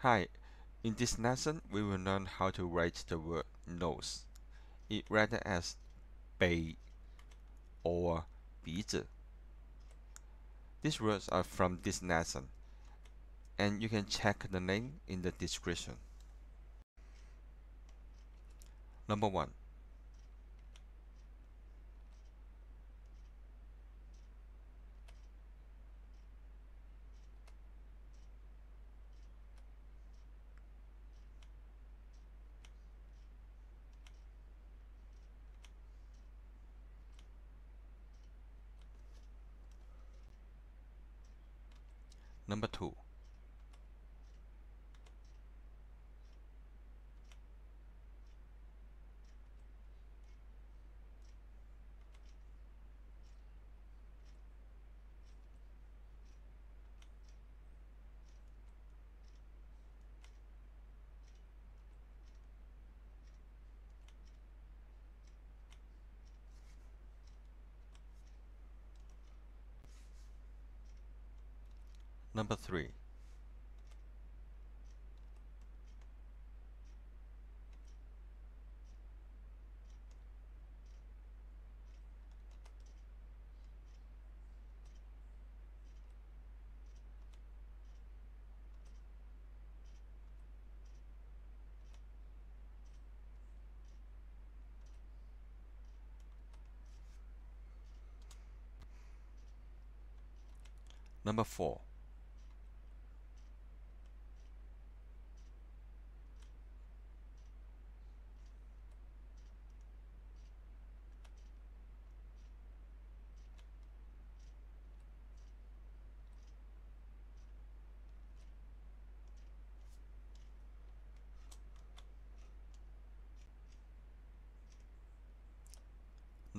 Hi, in this lesson we will learn how to write the word nose. It read as 鼻 or 鼻子. These words are from this lesson and you can check the name in the description. Number 1. Number 2. Number 3. Number 4.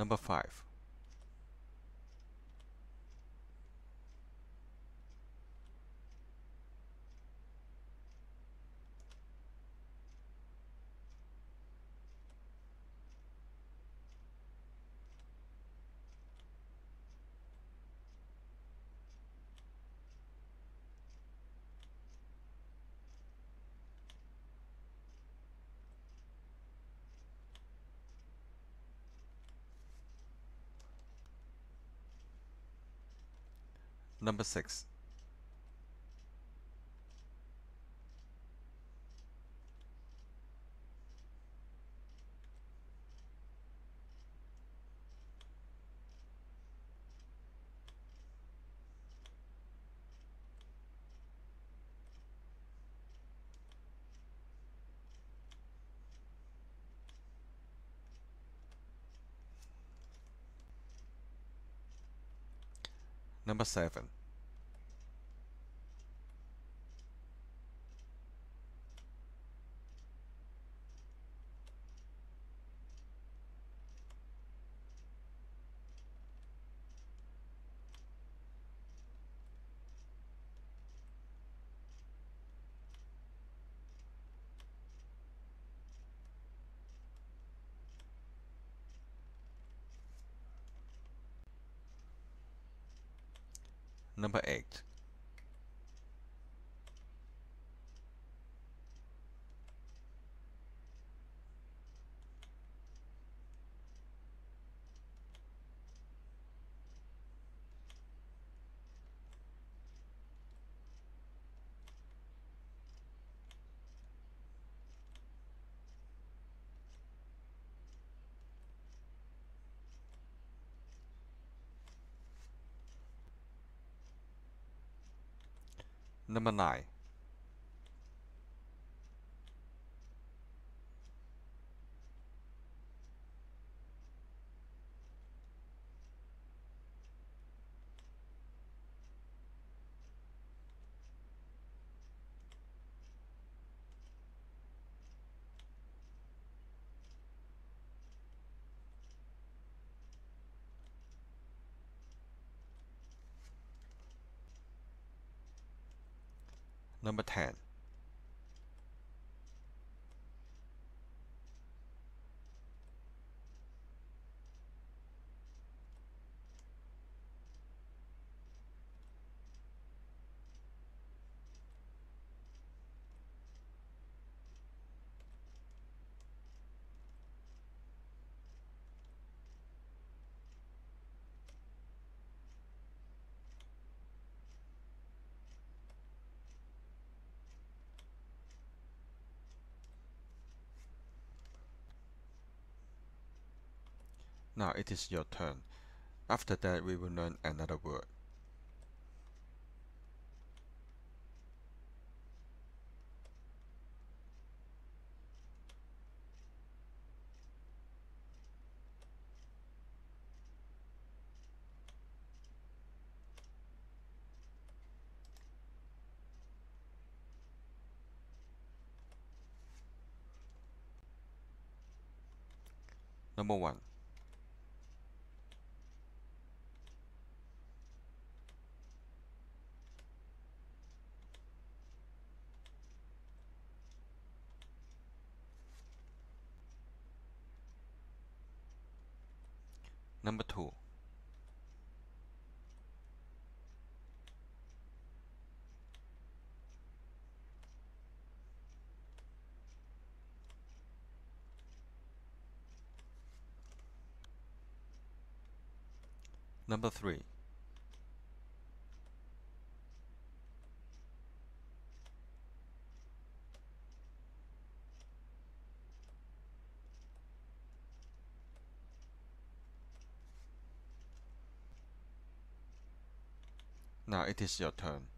Number 5. Number 6. Number 7. Number 8. Number 9. Number 10. Now it is your turn. After that we will learn another word. Number one. Number two. Number three. Now it is your turn.